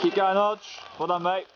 Keep going, Hodge. Well done, mate.